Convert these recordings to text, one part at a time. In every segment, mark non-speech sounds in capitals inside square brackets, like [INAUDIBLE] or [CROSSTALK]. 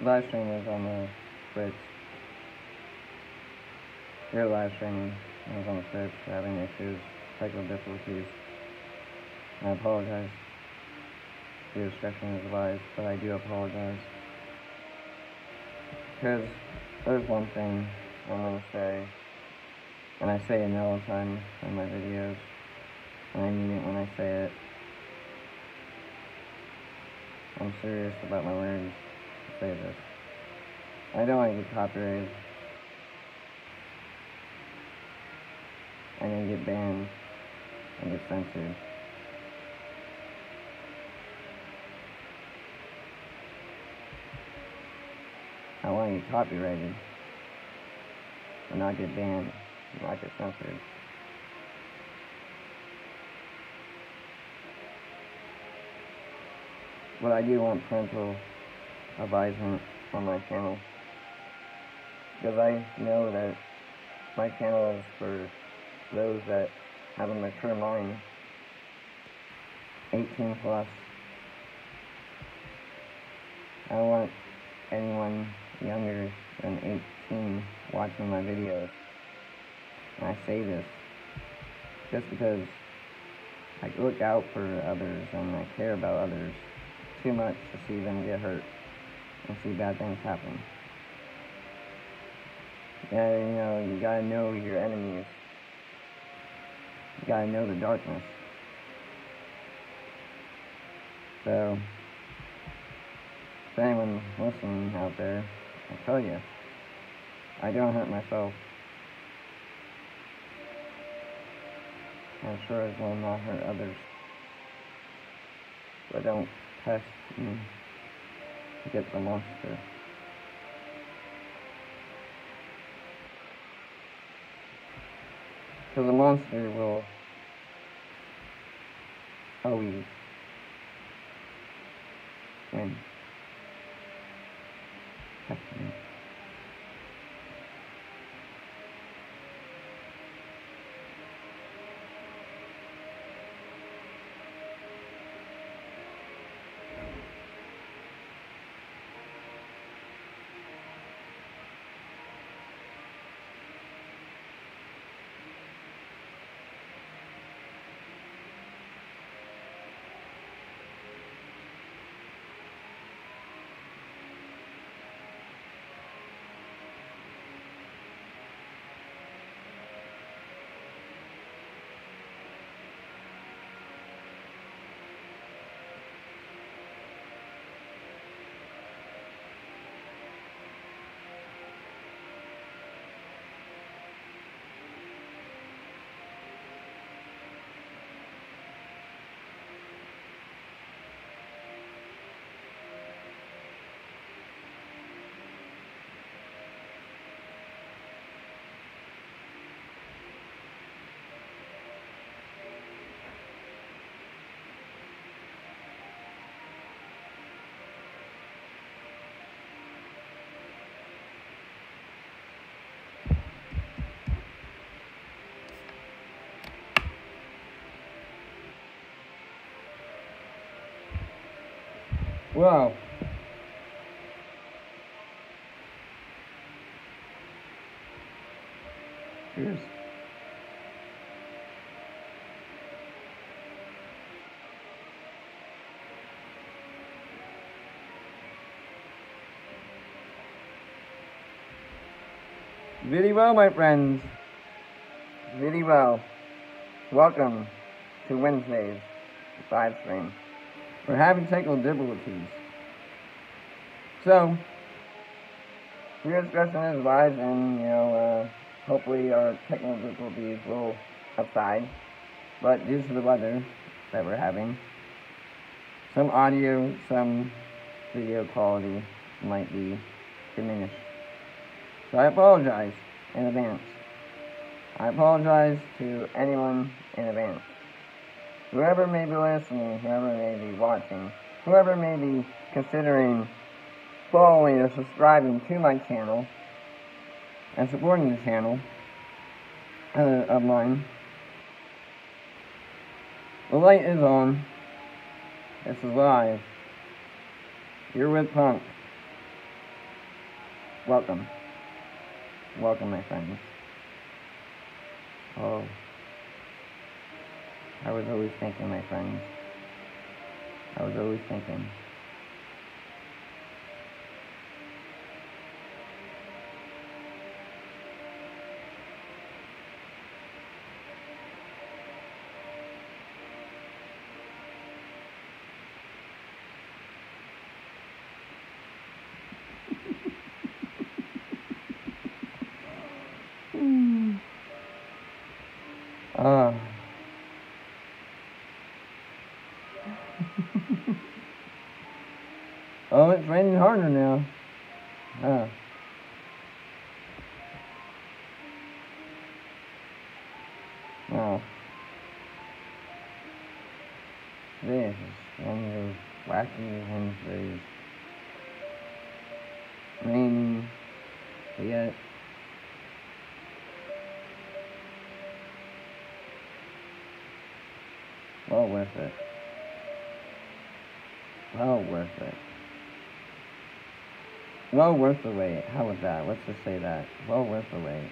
live stream is on the Twitch. Your live streaming I was on the Twitch having issues, technical difficulties. I apologize. The discretion is advised, but I do apologize. Because there's one thing I'm gonna say, and I say it all the time in my videos, and I mean it when I say it. I'm serious about my words to say this. I don't want to get copyrighted. I'm gonna get banned and get censored. I want to get copyrighted, And not get banned, And not get censored. But I do want parental advisement on my channel. Because I know that my channel is for those that have a mature mind. 18 plus. I don't want anyone younger than 18 watching my videos. And I say this just because I look out for others and I care about others too much to see them get hurt and see bad things happen. Yeah, you know, you gotta know your enemies. You gotta know the darkness. So, if anyone listening out there, I tell you, I don't hurt myself. I'm sure as will not hurt others. But don't test me to get the monster. So the monster will always win. Wow. Cheers. Very well, my friends. Very well. Welcome to Wednesday's live stream. We're having technical difficulties. So, your discretion is advised, and you know, uh, hopefully our technical difficulties will subside. But due to the weather that we're having, some audio, some video quality might be diminished. So I apologize in advance. I apologize to anyone in advance. Whoever may be listening, whoever may be watching, whoever may be considering following or subscribing to my channel and supporting the channel uh, of mine. The light is on. This is live. You're with Punk. welcome. Welcome, my friends. Oh. I was always thinking, my friends. I was always thinking. Oh, it's raining harder now. Uh. Oh. This is one of those wacky Wednesdays. Raining, yet Well worth it. Well worth it. Well worth the wait. How was that? Let's just say that. Well worth the wait.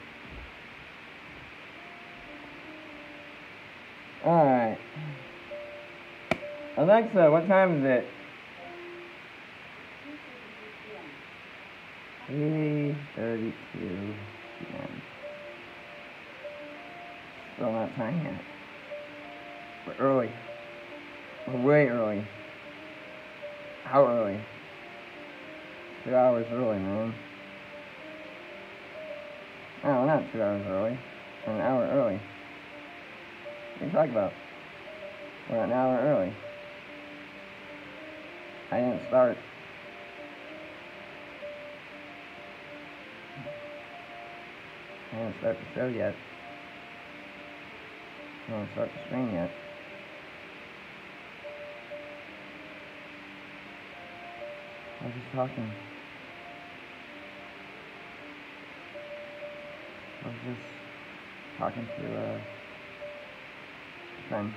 Alright. Alexa, what time is it? 3.32 p.m. Still not time yet. We're early. We're way early. How early? Two hours early, man. No, not two hours early. An hour early. What are you talking about? We're an hour early. I didn't start. I didn't start the show yet. I didn't start the stream yet. I was just talking. Was just talking to uh, a friend.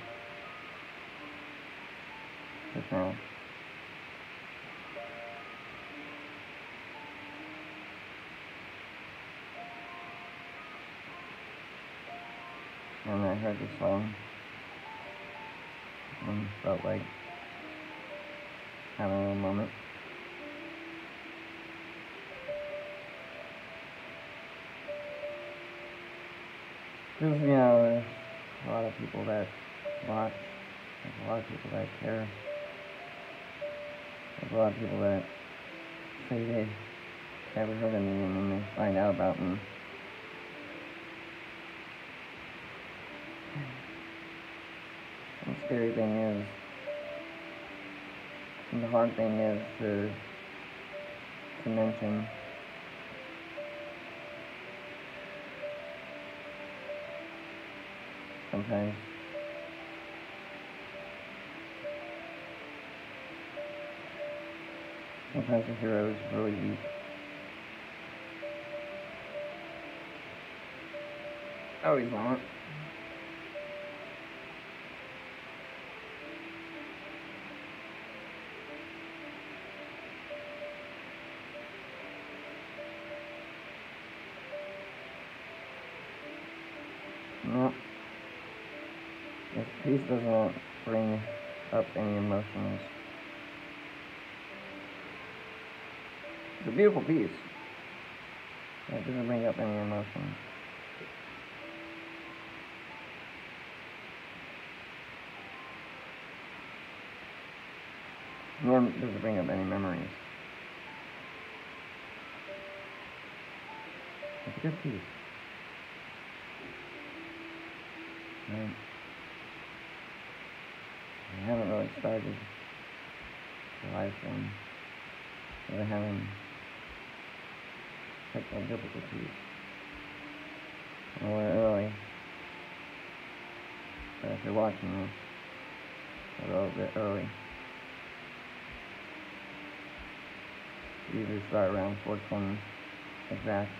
Just now. And I heard the song and felt like having a moment. Because, you know, there's a lot of people that watch, there's a lot of people that care, there's a lot of people that say they never heard of me and then they find out about me. The scary thing is, and the hard thing is to, to mention sometimes. Sometimes the hero is really weak. Oh, he's not. Piece doesn't bring up any emotions. It's a beautiful piece. It doesn't bring up any emotions. Nor does it bring up any memories. It's a good piece. Right. I haven't really started the live stream. We're having technical difficulties. And we're early. But if you're watching this, a little bit early. We usually start around 420 exact.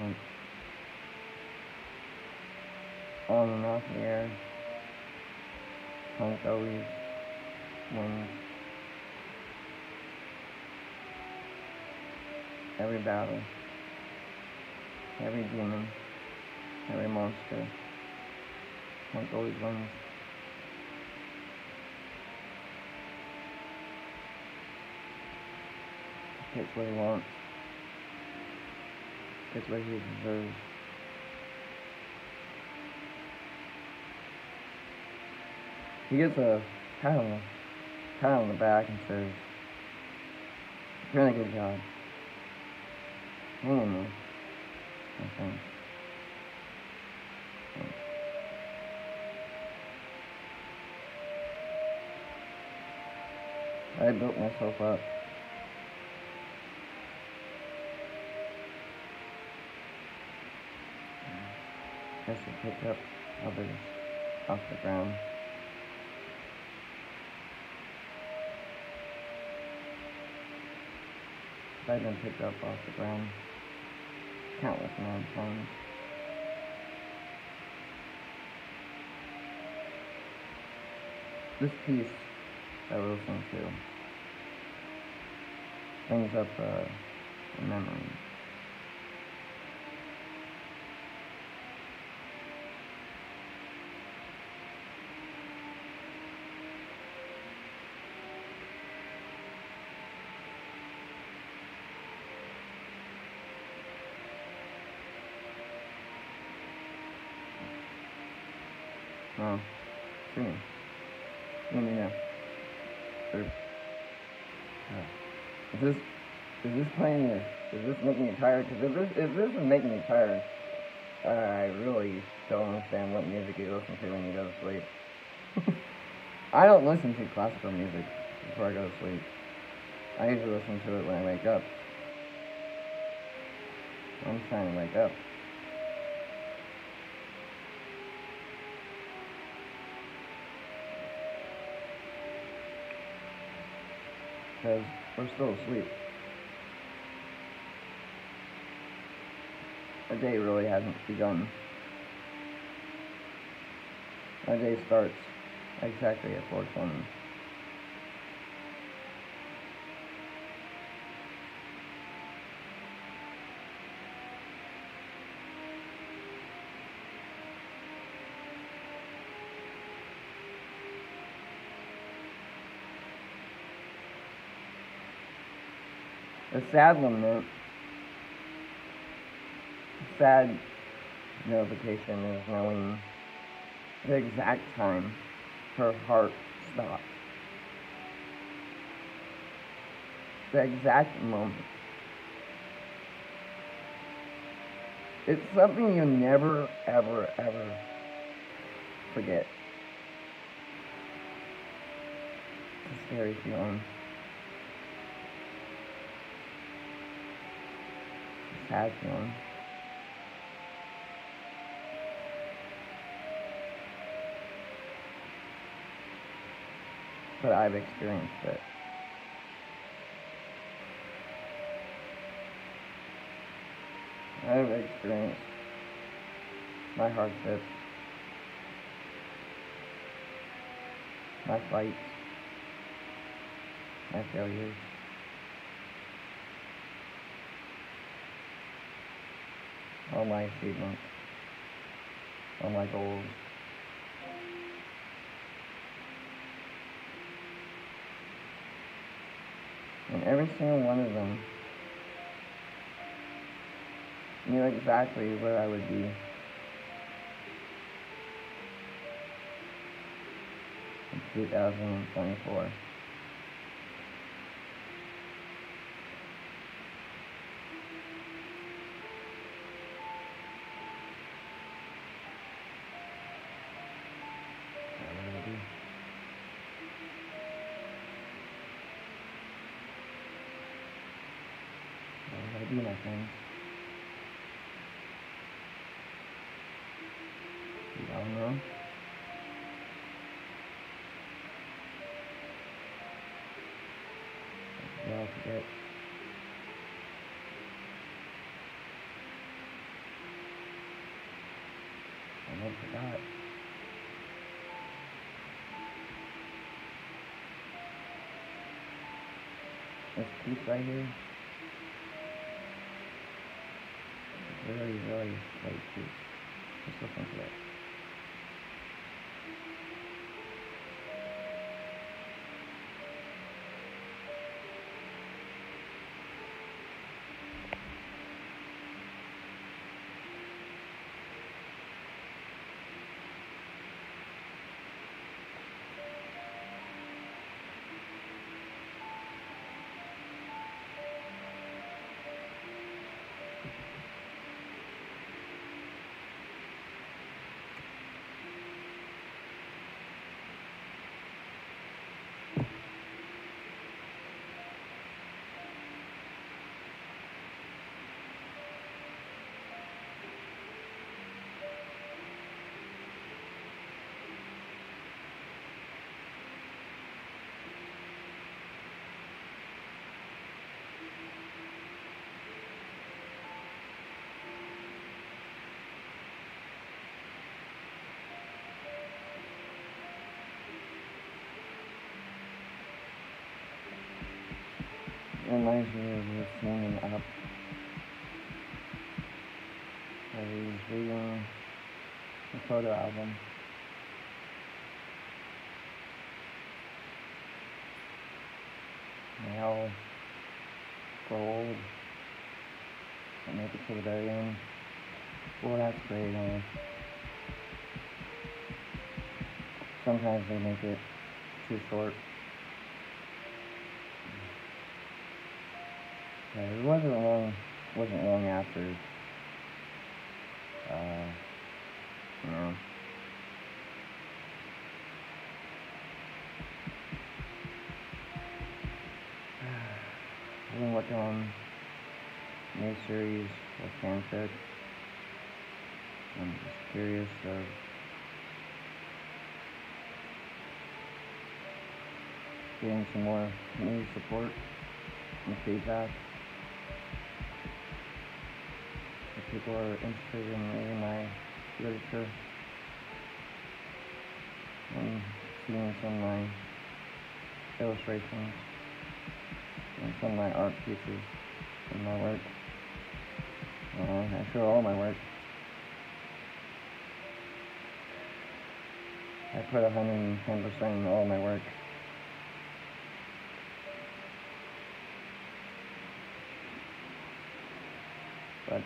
like on and off air. Punk always wins. Every battle, every demon, every monster. Punk always wins. Gets what he wants. Gets what he deserves. He gets a pat on the pat on the back and says, "You're doing a good job." Hmm. My friend. Hmm. I built myself up. Hmm. Just to pick up others off the ground. I've been picked up off the ground countless amount of times. This piece I was listening to brings up uh, a Because if this if this is making me tired, I really don't understand what music you listen to when you go to sleep. [LAUGHS] I don't listen to classical music before I go to sleep. I usually listen to it when I wake up. I'm trying to wake up. because we're still asleep. Our day really hasn't begun. My day starts exactly at 420. A sad lament, sad notification is knowing the exact time her heart stopped. The exact moment. It's something you never, ever, ever forget. It's a scary feeling. sad feeling. But I've experienced it. I've experienced my hardships, my fights, my failures. all my achievements, all my goals. And every single one of them knew exactly where I would be. In 2024. Right here. Reminds me of this singing up. I was reading the photo album. They all grow old and make it to the very end. Well, that's great. Uh, sometimes they make it too short. Yeah, it wasn't long. Wasn't long after. Uh, you know. [SIGHS] I've been working on new series of fanfic. I'm just curious of getting some more new support and feedback. If people are interested in reading my literature and seeing some of my illustrations and some of my art pieces and my work. Uh, I show all my work. I put 110% in all my work. But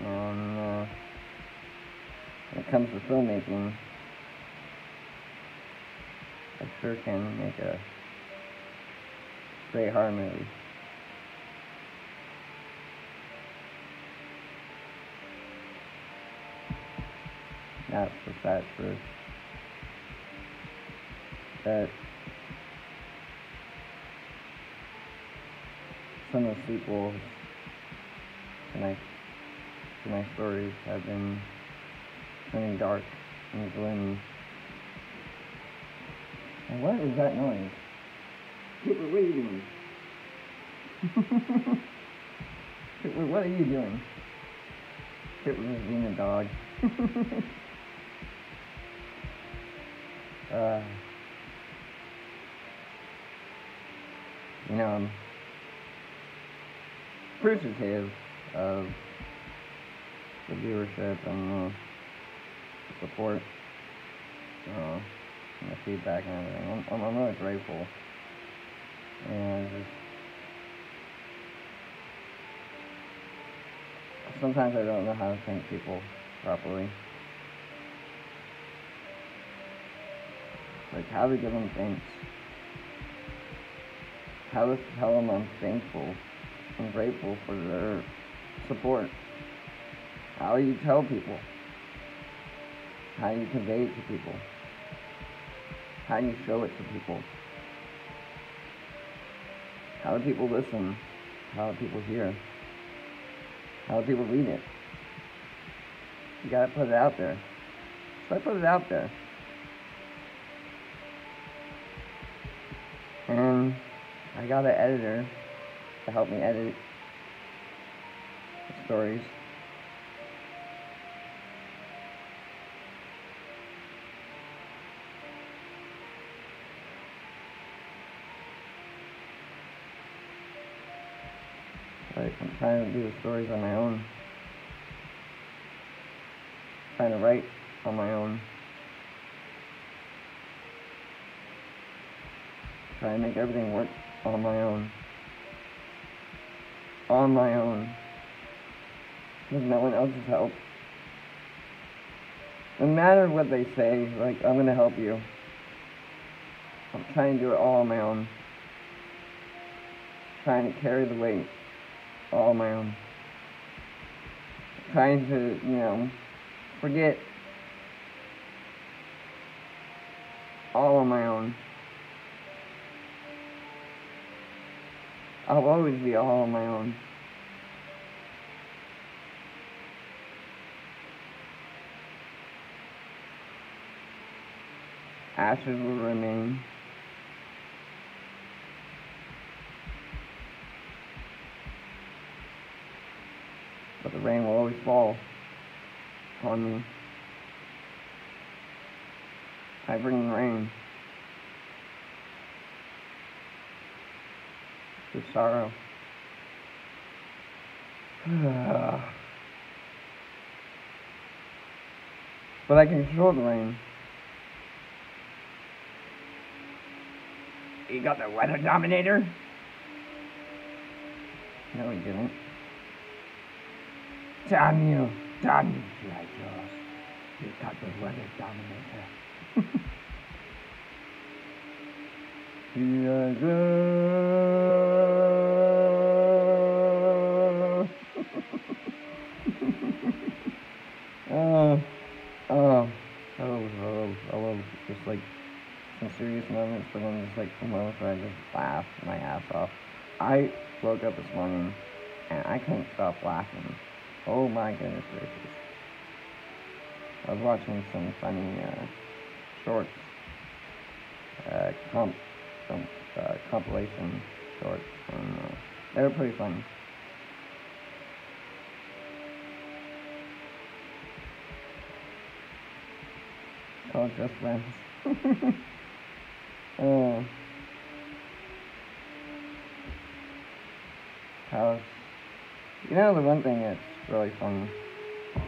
um, uh, when it comes to filmmaking, I sure can make a great horror movie. That's the sad truth. That some of the sequels to my to my stories have been turning dark and gloomy. And what is that noise? Cooper, what are you doing? [LAUGHS] Cooper, what are you doing? Cooper is being a dog. [LAUGHS] uh, you know, I'm appreciative of the viewership and uh, support, uh, and the feedback and everything. I'm, I'm really grateful. And just, sometimes I don't know how to thank people properly. Like how to give them thanks. How to tell them I'm thankful and grateful for their support. How do you tell people? How do you convey it to people? How do you show it to people? How do people listen? How do people hear? How do people read it? You gotta put it out there. So I put it out there. And I got an editor to help me edit the stories. I'm trying to do the stories on my own. Trying to write on my own. Trying to make everything work on my own. On my own. With no one else's help. No matter what they say, like, I'm gonna help you. I'm trying to do it all on my own. Trying to carry the weight all my own. Trying to, you know, forget all on my own. I'll always be all on my own. Ashes will remain. But the rain will always fall upon me. I bring rain. With sorrow. [SIGHS] but I can control the rain. You got the weather dominator? No, he didn't. Damn you. Damn you, G.I. Joes. You got the weather dominator. [LAUGHS] G.I. Joe. [LAUGHS] Uh, um, oh, oh, I love, I love, I love just like some serious moments, but then just like moments where I just laugh my ass off. I woke up this morning and I couldn't stop laughing. Oh my goodness gracious. I was watching some funny uh, shorts, uh, comp, some uh, compilation shorts, and uh, they were pretty funny. Oh, just friends. [LAUGHS] uh, house. You know, the one thing that's really funny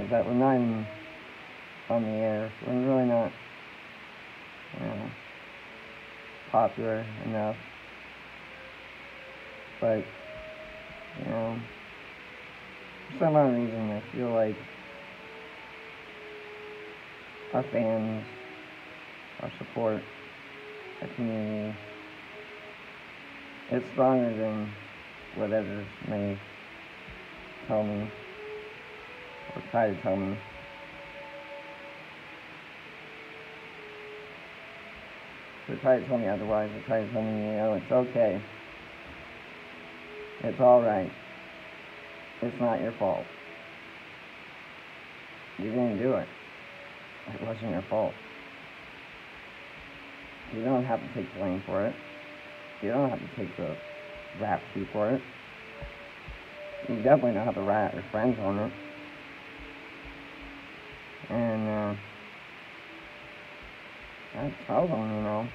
is that we're not even on the air. We're really not you know, popular enough. But, you know, for some odd reason, I feel like our fans, our support, our community, it's stronger than whatever may tell me or try to tell me. They try to tell me otherwise. They try to tell me, you know, it's okay. It's alright. It's not your fault. You didn't do it. It wasn't your fault. You don't have to take blame for it. You don't have to take the rap for it. You definitely don't have to rat your friends on it. And, uh, I tell them, you know.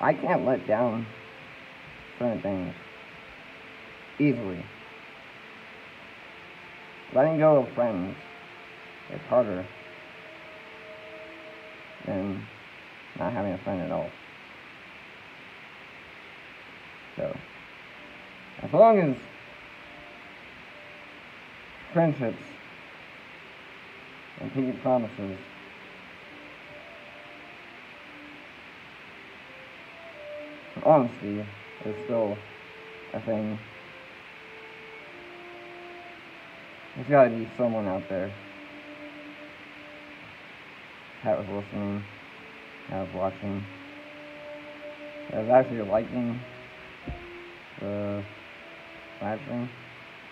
I can't let down certain things easily. Letting go of friends is harder than not having a friend at all. So, as long as friendships and pinky promises honesty is still a thing. There's gotta be someone out there that was listening, that was watching, that was actually liking the live stream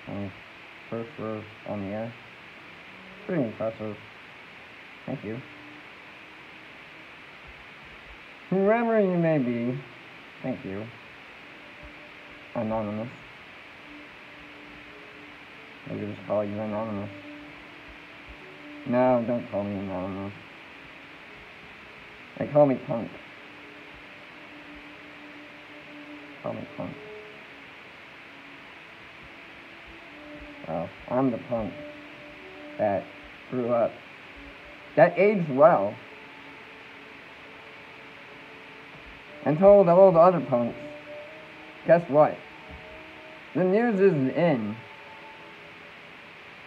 when we first were on the air. Pretty impressive. Thank you. Whoever you may be, thank you. Anonymous. Maybe just call you Anonymous. No, don't call me Anonymous. They call me punk. Call me punk. Well, I'm the punk that grew up, that aged well, and told all the other punks, guess what? The news is in.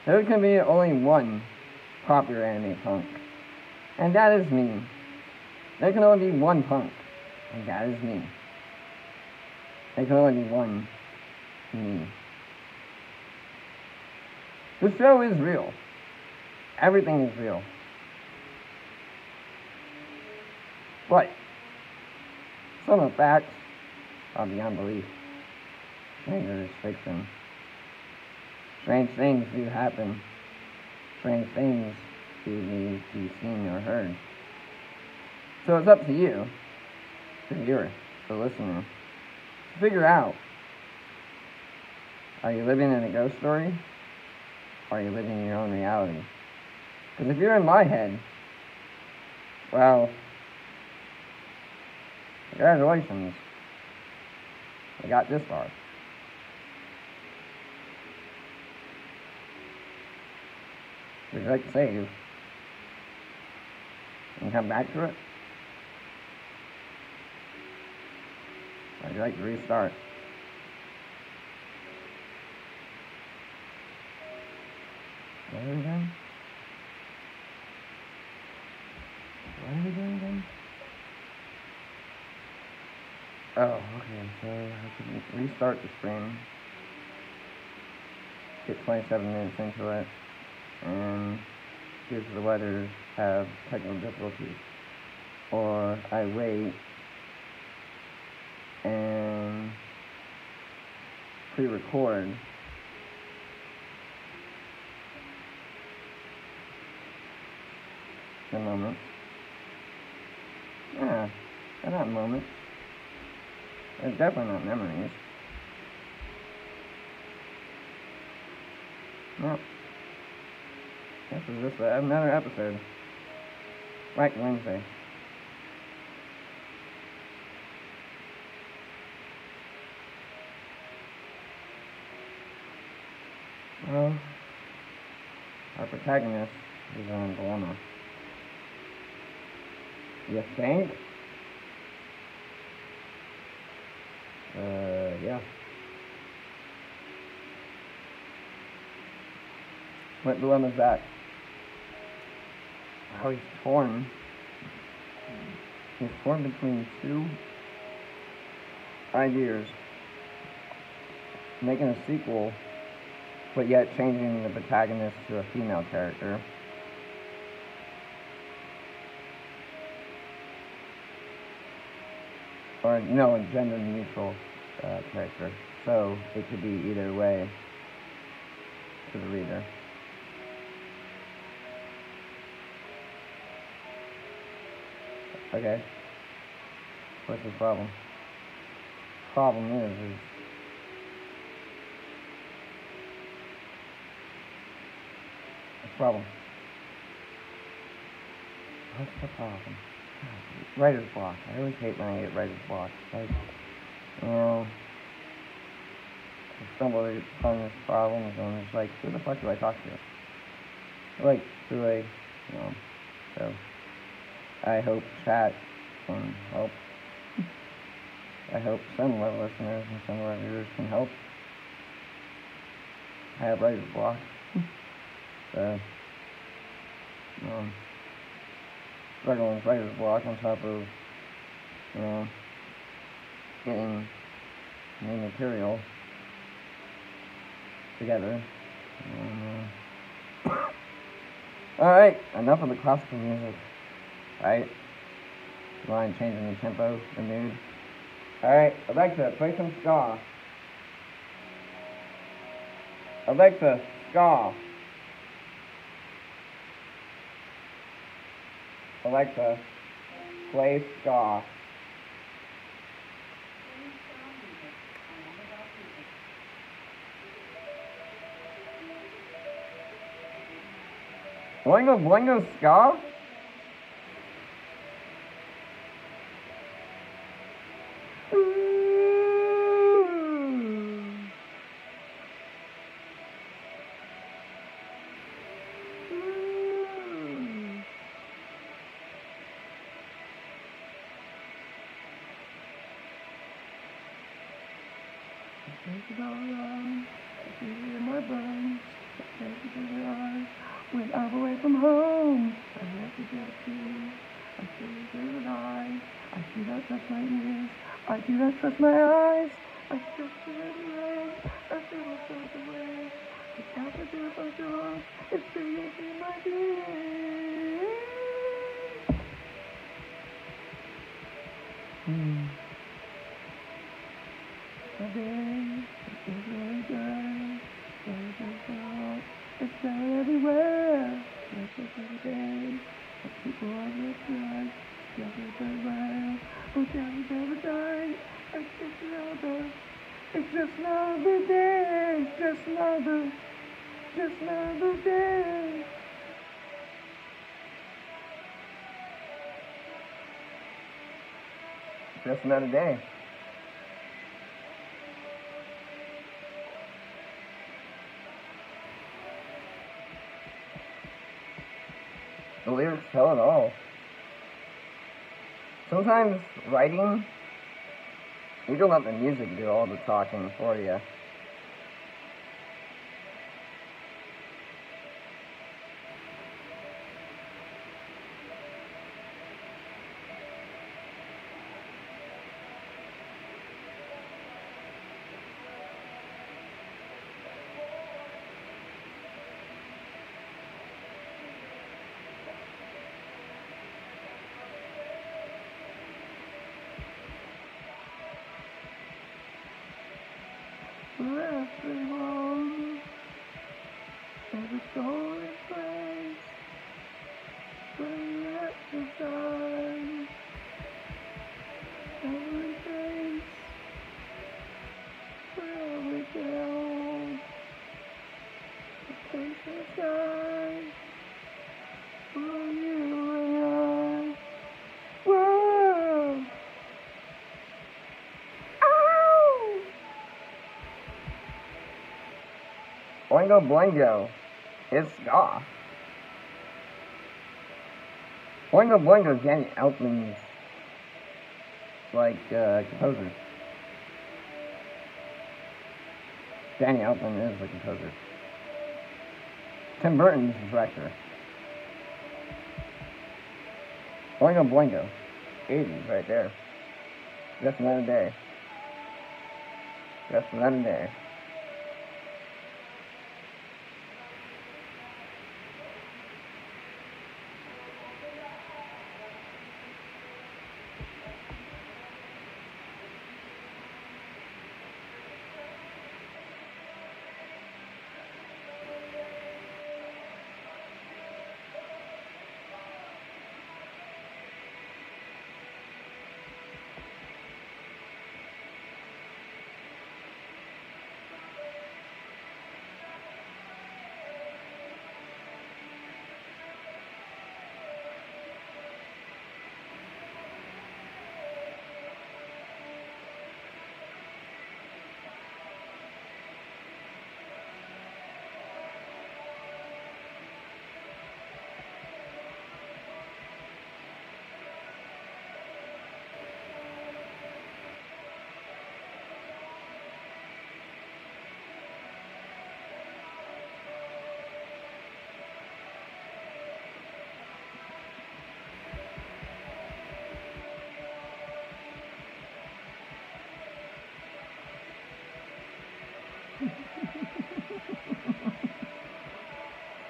There can be only one popular anime punk, and that is me. There can only be one punk, and that is me. There can only be one me. The show is real. Everything is real. But some of the facts are beyond belief. Stranger is fiction. Strange things do happen. Strange things do need to be seen or heard. So it's up to you, the viewer, the listener, to figure out are you living in a ghost story? Are you living in your own reality? Because if you're in my head, well, congratulations. I got this far. Would you like to save and come back to it? You like to restart? Are we doing? What are we doing again? Oh, okay, so I can restart the stream. Get 27 minutes into it and because the weather have technical difficulties. Or I wait and pre-record a moment. Yeah, they're not moments. They're definitely not memories. Nope. This is just another episode. Like Wednesday. Well, our protagonist is in a. You think? Uh, yeah. What dilemma is that? How he's torn. He's torn between two ideas. Making a sequel, but yet changing the protagonist to a female character. Or, no, a gender neutral uh, character. So it could be either way to the reader. Okay. What's the problem? Problem is, is the problem. What's the problem? Writer's block. I always hate when I get writer's block. Like, you know, I stumble upon this problem and it's like, who the fuck do I talk to? Like, do I, you know, so. I hope chat can help. I hope some of our listeners and some of our viewers can help. I have writer's block. so, um, struggling with writer's block on top of, you know, getting new material together. Um, [COUGHS] Alright, enough of the classical music. Alright. Line changing the tempo, the mood. Alright, Alexa, play some ska. Alexa, ska. Alexa, play ska. Oingo Boingo Ska? My eyes. Another. Just another day. Just another day. The lyrics tell it all. Sometimes writing, you can let the music do all the talking for you. Oingo Boingo is ska. Oingo Boingo is Danny Elfman's like uh, composer. Danny Elfman is the composer. Tim Burton is the director. Oingo Boingo, 80s right there. Just another day. Just another day.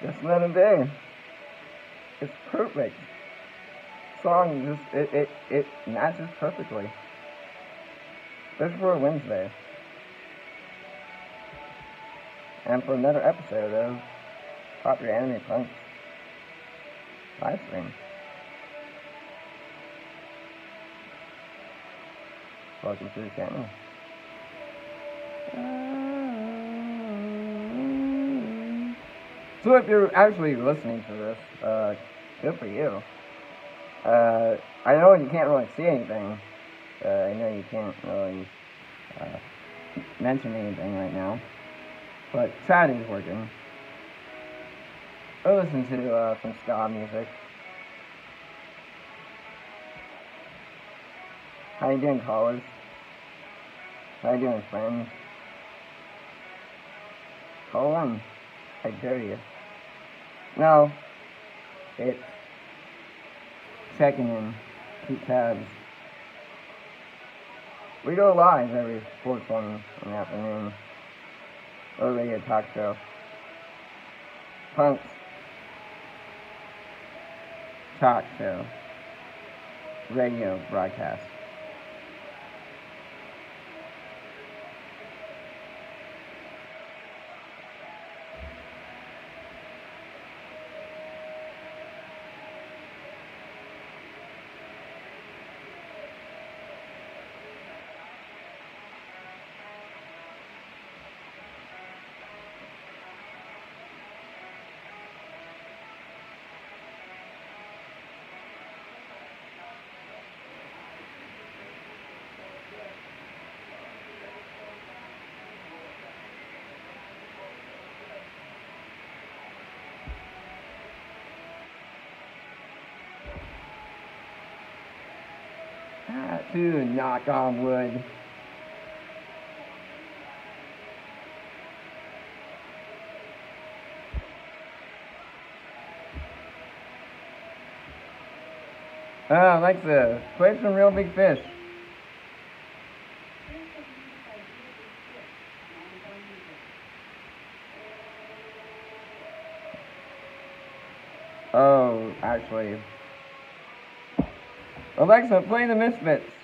Just another day. It's perfect. Song just it it, it matches perfectly. Especially for a Wednesday. And for another episode of Popular Anime Punks live stream. Welcome to the channel. Uh, So if you're actually listening to this, uh, good for you. Uh, I know you can't really see anything. Uh, I know you can't really uh, mention anything right now. But chat is working. Or listen to uh, some ska music. How you doing, callers? How you doing, friends? Colon. I dare you. No. It's checking in. Keep tabs. We go live every 420 in the afternoon. Or radio talk show. Punks. Talk show. Radio broadcast. To knock on wood. Ah, Alexa, play some Reel Big Fish. Oh, actually. Alexa, play the Misfits.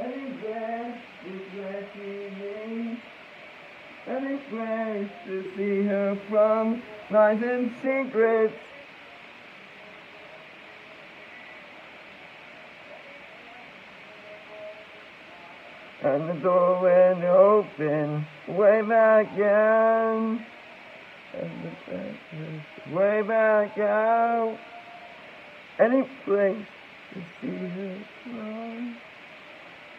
And glad is. And it's glad to see her from lies and secrets. And the door went open way back in. And the was way back out. Any place to see her from.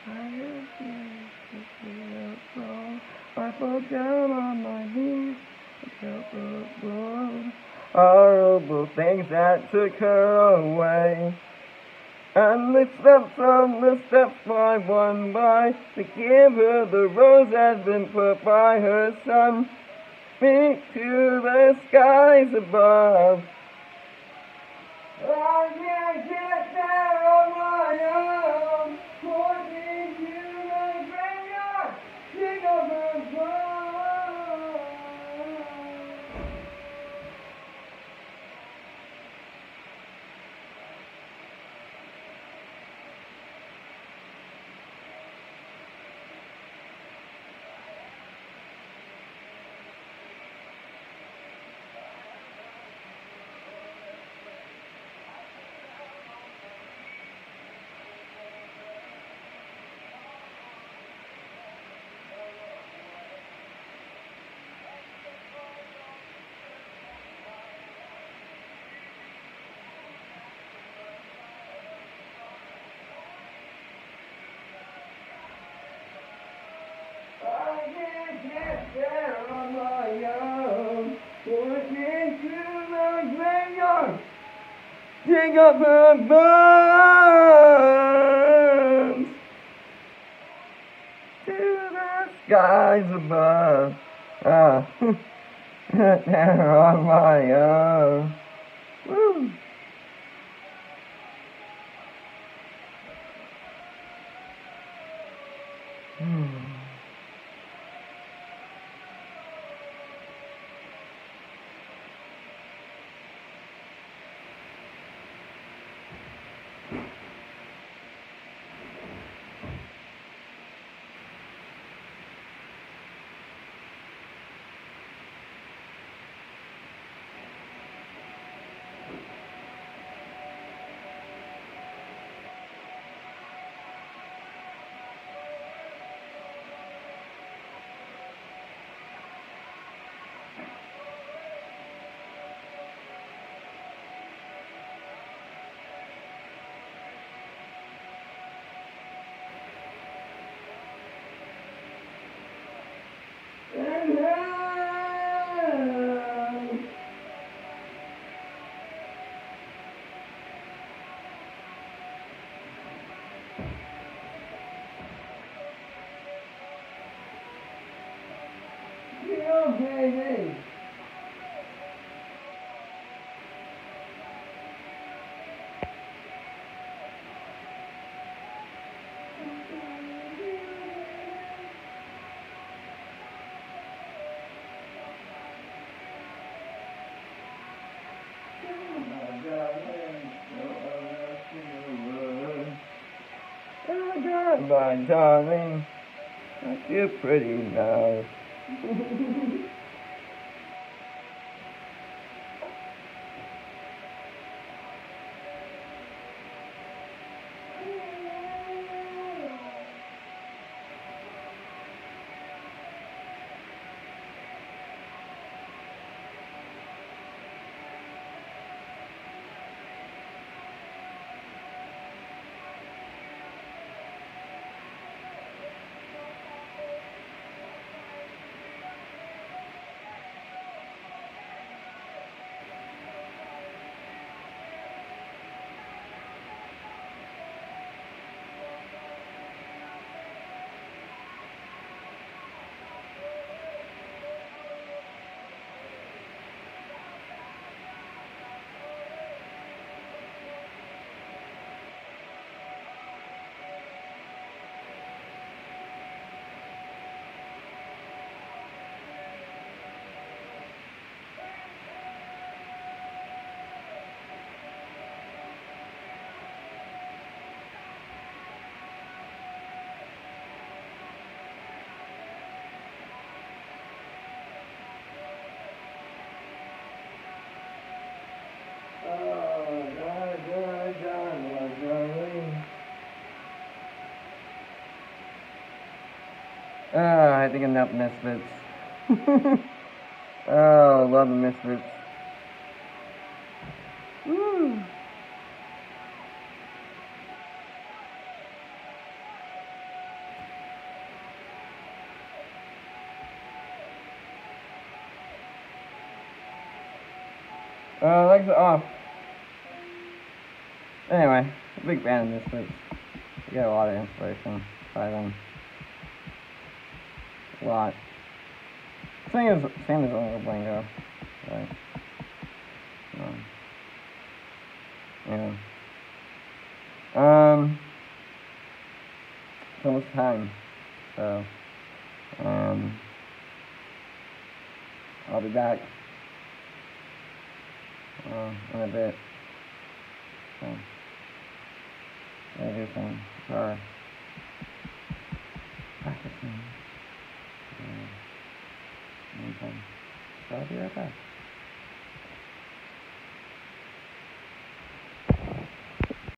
I have to see her from. I fall down on my knees. Blood. Horrible things that took her away. And the steps on the steps by one by to give her the rose that's been put by her son. Speak to the skies above. I can't get there on my own. Walking to the graveyard, dig up her bones. I can't get there on my own. Walking to the graveyard, bones to the skies above. Ah, [LAUGHS] on my own. Woo. You baby. My darling, aren't pretty now? [LAUGHS] I think enough misfits. [LAUGHS] oh, love the misfits. Woo. Uh, legs are off. Anyway, big fan of Misfits. You get a lot of inspiration by them. A lot. Same as same as Oingo Boingo. But,